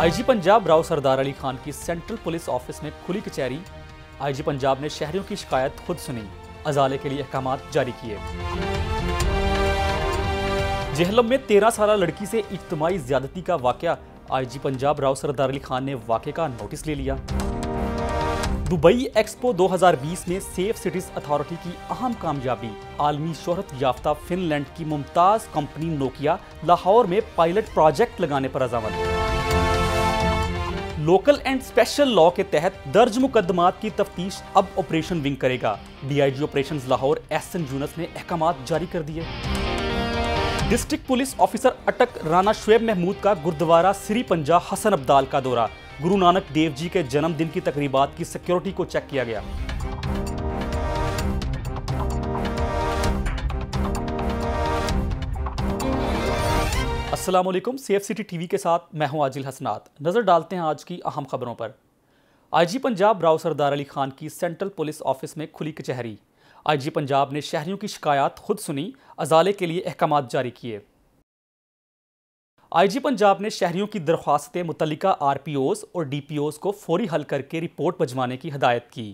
IG Punjab Rao Sardar Ali Khan की central police office में खुली कचहरी। आईजी पंजाब ने शहरियों की शिकायत खुद सुनी। अजाले के लिए अहकाम जारी किए। जेहलम में तेरह साल लड़की से इज्तमाही ज्यादती का वाक्य। आईजी पंजाब राव सरदार अली खान ने वाक़े का नोटिस ले लिया। दुबई एक्सपो 2020 में सेफ़ सिटीज़ अथॉरिटी की अहम कामयाबी। आलमी शोहरत याफ्ता फिनलैंड की मुमताज़ कंपनी नोकिया लाहौर में पायलट प्रोजेक्ट लगाने पर अजामत लोकल एंड स्पेशल लॉ के तहत दर्ज मुकदमात की तफ्तीश अब ऑपरेशन विंग करेगा। DIG operations Lahore, S N Younas ने अहकाम जारी कर दिए। डिस्ट्रिक्ट पुलिस ऑफिसर अटक राना शुएब महमूद का गुरुद्वारा श्री पंजा हसन अब्दाल का दौरा। गुरु नानक देव जी के जन्मदिन की तकरीबात की सिक्योरिटी को चेक किया गया। असलम सेफ़ सिटी टीवी के साथ मैं हूँ आजिल हसनात। नज़र डालते हैं आज की अहम खबरों पर। आईजी पंजाब राव सरदार अली खान की सेंट्रल पुलिस ऑफ़िस में खुली कचहरी। आईजी पंजाब ने शहरियों की शिकायत खुद सुनी, अजाले के लिए अहकाम जारी किए। आईजी पंजाब ने शहरियों की दरख्वास्तें मुतलिका आरपीओस और डीपीओस को फौरी हल करके रिपोर्ट भजवाने की हदायत की।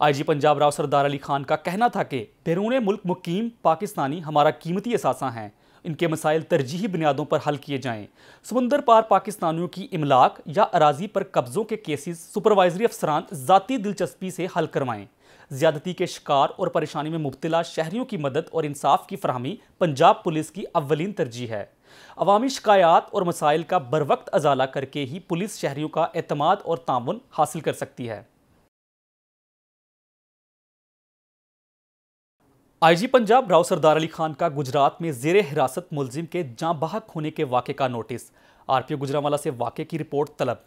आईजी पंजाब राव सरदार अली खान का कहना था कि बैरून मुल्क मुकीम पाकिस्तानी हमारा कीमती असासा हैं। इनके मसाइल तरजीही बुनियादों पर हल किए जाएँ। समुंदर पार पाकिस्तानियों की इमलाक या अराजी पर कब्ज़ों के केसेस सुपरवाइजरी अफसरान ज़ाती दिलचस्पी से हल करवाएँ। ज्यादती के शिकार और परेशानी में मुबतला शहरियों की मदद और इंसाफ की फरहमी पंजाब पुलिस की अवलिन तरजीह है। अवामी शिकायात और मसाइल का बर वक्त अजाला करके ही पुलिस शहरीों का अतमाद और ताउन हासिल कर सकती है। आईजी पंजाब राव सरदार अली खान का गुजरात में जेर हिरासत मुलजिम के जहाँ बहक होने के वाक़े का नोटिस। आरपीओ गुजरावाला से वाक़े की रिपोर्ट तलब।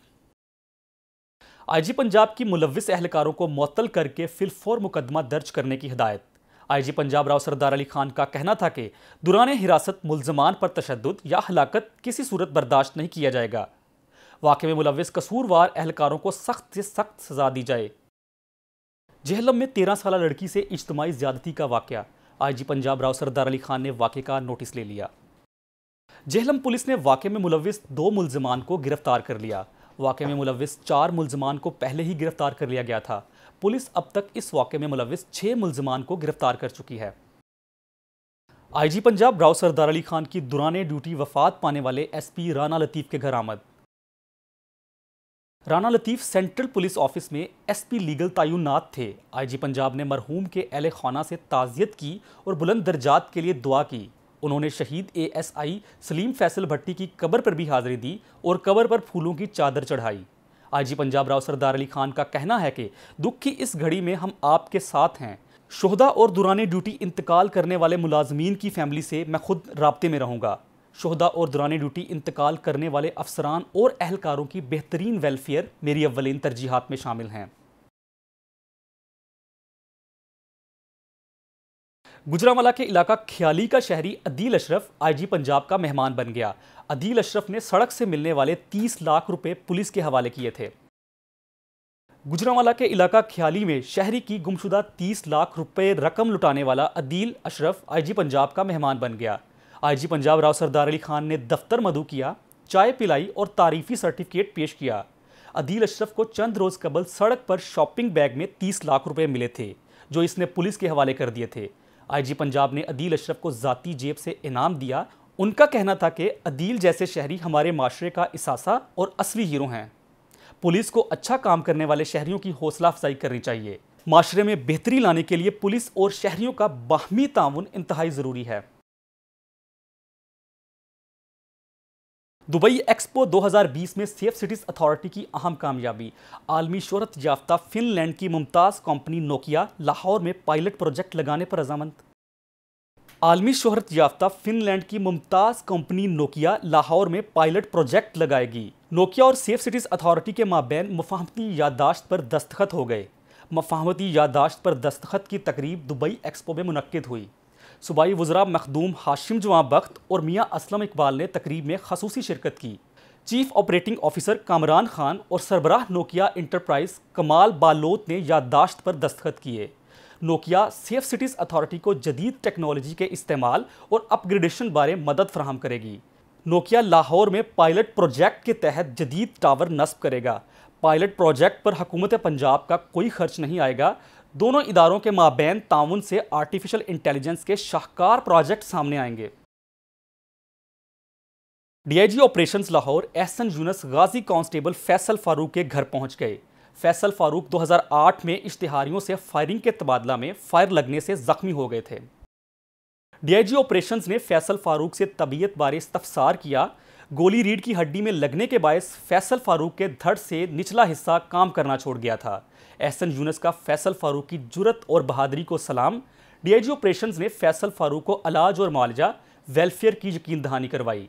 आईजी पंजाब की मुलविस एहलकारों को मअतल करके फिलफोर मुकदमा दर्ज करने की हिदायत। आईजी पंजाब राव सरदार अली खान का कहना था कि दुरान हिरासत मुलजमान पर तशद या हलाकत किसी सूरत बर्दाश्त नहीं किया जाएगा। वाक़े में मुलविस कसूरवार एहलकारों को सख्त से सख्त सजा दी जाए। जहलम में तेरह साल लड़की से इज्तमाही ज्यादती का वाक़ आईजी पंजाब राव सरदार अली खान ने वाक़े का नोटिस ले लिया। जहलम पुलिस ने वाक़े में मुलविस दो मुलजमान को गिरफ़्तार कर लिया। वाक़े में मुलविस चार मुलजमान को पहले ही गिरफ़्तार कर लिया गया था। पुलिस अब तक इस वाक़े में मुलविस छः मुलजमान को गिरफ़्तार कर चुकी है। आईजी पंजाब राव सरदार अली खान की दुराने ड्यूटी वफात पाने वाले एसपी राना लतीफ़ के घर आमद। Rana Latif central police office में एसपी लीगल तयनात थे। आईजी पंजाब ने मरहूम के अहल खाना से ताज़ियत की और बुलंद दर्जात के लिए दुआ की। उन्होंने शहीद एएसआई सलीम फैसल भट्टी की कब्र पर भी हाजिरी दी और कब्र पर फूलों की चादर चढ़ाई। आईजी पंजाब राव सरदार अली खान का कहना है कि दुख की इस घड़ी में हम आपके साथ हैं। शहदा और दुरानी ड्यूटी इंतकाल करने वाले मुलाजमीन की फैमिली से मैं खुद रबते में रहूँगा। शहदा और दुरानी ड्यूटी इंतकाल करने वाले अफसरान और अहलकारों की बेहतरीन वेलफेयर मेरी अवलिन तरजीहत में शामिल हैं। गुजरावाला के इलाका ख्याली का शहरी अदील अशरफ आईजी पंजाब का मेहमान बन गया। अदील अशरफ ने सड़क से मिलने वाले 30 लाख रुपए पुलिस के हवाले किए थे। गुजरावाला के इलाका ख्याली में शहरी की गुमशुदा 30 लाख रुपए रकम लुटाने वाला अदील अशरफ आईजी पंजाब का मेहमान बन गया। आईजी पंजाब राव सरदार अली खान ने दफ्तर मधु किया, चाय पिलाई और तारीफी सर्टिफिकेट पेश किया। अदील अशरफ को चंद रोज कबल सड़क पर शॉपिंग बैग में 30 लाख रुपए मिले थे, जो इसने पुलिस के हवाले कर दिए थे। आईजी पंजाब ने अदील अशरफ को ज़ाती जेब से इनाम दिया। उनका कहना था कि अदील जैसे शहरी हमारे माशरे का इसासा और असली हीरो हैं। पुलिस को अच्छा काम करने वाले शहरियों की हौसला अफजाई करनी चाहिए। माशरे में बेहतरी लाने के लिए पुलिस और शहरियों का बाहमी ताउन इंतहाई ज़रूरी है। दुबई एक्सपो 2020 में सेफ़ सिटीज़ अथॉरिटी की अहम कामयाबी। आलमी शोहरत याफ्ता फिनलैंड की मुमताज़ कंपनी नोकिया लाहौर में पायलट प्रोजेक्ट लगाने पर अजामंद आलमी शोहरत याफ्ता फिनलैंड की मुमताज़ कंपनी नोकिया लाहौर में पायलट प्रोजेक्ट लगाएगी। नोकिया और सेफ़ सिटीज़ अथॉरिटी के माबेन मफाहमती यादाश्त पर दस्तखत हो गए। मफाहमती यादाश्त पर दस्तखत की तकरीब दुबई एक्सपो में मुनद हुई। सूबाई वज़रा मखदूम हाशिम जवां बख्त और मियाँ असलम इकबाल ने तकरीब में खसूसी शिरकत की। Chief operating officer Kamran Khan और सरबराह नोकिया इंटरप्राइज कमाल बालोत ने याददाश्त पर दस्तखत किए। नोकिया सेफ़ सिटीज़ अथॉरिटी को जदीद टेक्नोलॉजी के इस्तेमाल और अपग्रेडेशन बारे मदद फ्राहम करेगी। नोकिया लाहौर में पायलट प्रोजेक्ट के तहत जदीद टावर नस्ब करेगा। पायलट प्रोजेक्ट पर हुकूमत पंजाब का कोई खर्च नहीं आएगा दोनों इदारों के माबेन ताउन से आर्टिफिशियल इंटेलिजेंस के शाहकार प्रोजेक्ट सामने आएँगे। DIG operations Lahore Ehsan Younas Ghazi constable Faisal Farooq के घर पहुँच गए। फैसल फारूक 2008 में इश्तिहारियों से फायरिंग के तबादला में फायर लगने से जख्मी हो गए थे। डीआईजी ऑपरेशंस ने फैसल फारूक से तबीयत बारे इस्तफसार किया गोली रीढ़ की हड्डी में लगने के बायस फैसल फारूक के धड़ से निचला हिस्सा काम करना छोड़ गया था। एहसन यूनस का फैसल फारूक की जुरत और बहादरी को सलाम। डीआईजी ऑपरेशंस ने फैसल फारूक को इलाज और मुआवजा वेलफेयर की यकीन दहानी करवाई।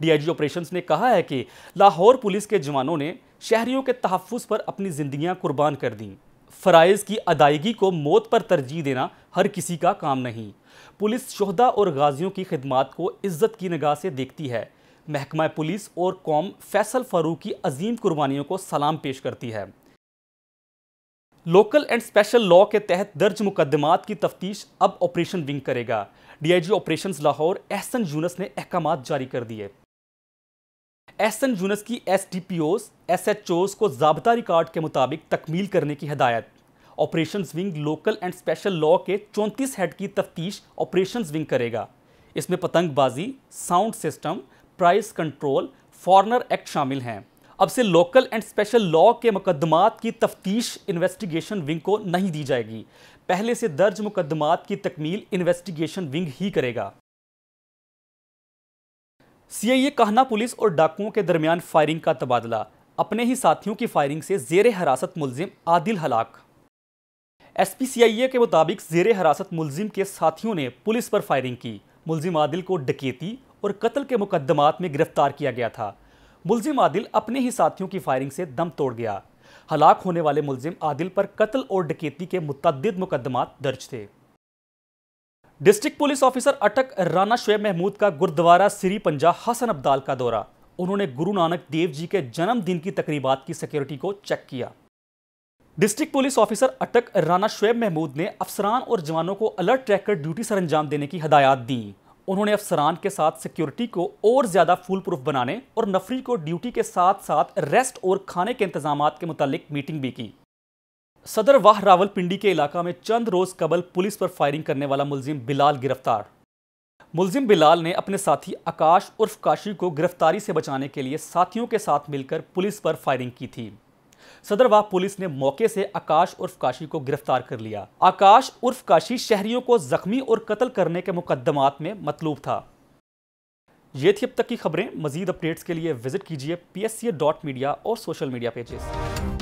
डीआईजी ऑपरेशंस ने कहा है कि लाहौर पुलिस के जवानों ने शहरियों के तहफ़ पर अपनी ज़िंदियाँ कुर्बान कर दी। फ़राइज़ की अदायगी को मौत पर तरजीह देना हर किसी का काम नहीं। पुलिस शहदा और गाजियों की खिदमात को इज़्ज़त की निगाह से देखती है। महकमा पुलिस और कौम फैसल फारूक की अजीम कुर्बानियों को सलाम पेश करती है। लोकल एंड स्पेशल लॉ के तहत दर्ज मुकदमात की तफ्तीश अब ऑपरेशन विंग करेगा। डीआईजी ऑपरेशंस लाहौर एहसन यूनस ने अहकाम जारी कर दिए। एहसन यूनस की S D P Os S H Os को जबता रिकॉर्ड के मुताबिक तकमील करने की हदायत। Operation wing local and special law के चौंतीस हेड की तफ्तीश ऑपरेशन विंग करेगा। इसमें पतंगबाजी, sound system price control foreigner act शामिल हैं। अब से लोकल एंड स्पेशल लॉ के मुकदमात की तफ्तीश इन्वेस्टिगेशन विंग को नहीं दी जाएगी। पहले से दर्ज मुकदमात की तकमील इन्वेस्टिगेशन विंग ही करेगा। सीआईए कहना पुलिस और डाकुओं के दरमियान फायरिंग का तबादला। अपने ही साथियों की फायरिंग से जेर हिरासत मुलजिम आदिल हलाक। एसपीसीआईए के मुताबिक जेर हिरासत मुलजिम के साथियों ने पुलिस पर फायरिंग की। मुलजिम आदिल को डकेती और कत्ल के मुकदमात में गिरफ़्तार किया गया था। मुलजिम आदिल अपने ही साथियों की फायरिंग से दम तोड़ गया। हलाक होने वाले मुलजिम आदिल पर कत्ल और डकेती के मुतद मुकदमात दर्ज थे। डिस्ट्रिक्ट पुलिस ऑफिसर अटक राना शुएब महमूद का गुरुद्वारा सिरी पंजा हसन अब्दाल का दौरा। उन्होंने गुरु नानक देव जी के जन्मदिन की तकरीबात की सिक्योरिटी को चेक किया। डिस्ट्रिक्ट पुलिस ऑफिसर अटक राना शुएब महमूद ने अफसरान और जवानों को अलर्ट ट्रैक कर ड्यूटी सर अंजाम देने की हदायत दी। उन्होंने अफसरान के साथ सिक्योरिटी को और ज़्यादा फुल प्रूफ बनाने और नफरी को ड्यूटी के साथ साथ रेस्ट और खाने के इंतज़ाम के मुतालिक मीटिंग भी की। सदर वाह रावलपिंडी के इलाका में चंद रोज कबल पुलिस पर फायरिंग करने वाला मुलजिम बिलाल गिरफ़्तार। मुलजिम बिलाल ने अपने साथी आकाश उर्फ़ काशी को गिरफ्तारी से बचाने के लिए साथियों के साथ मिलकर पुलिस पर फायरिंग की थी। सदरवाह पुलिस ने मौके से आकाश उर्फ़ काशी को गिरफ़्तार कर लिया। आकाश उर्फ़ काशी शहरियों को जख्मी और कत्ल करने के मुकदमात में मतलूब था। ये थी अब तक की खबरें। मजीद अपडेट्स के लिए विज़िट कीजिए पी और सोशल मीडिया पेजेस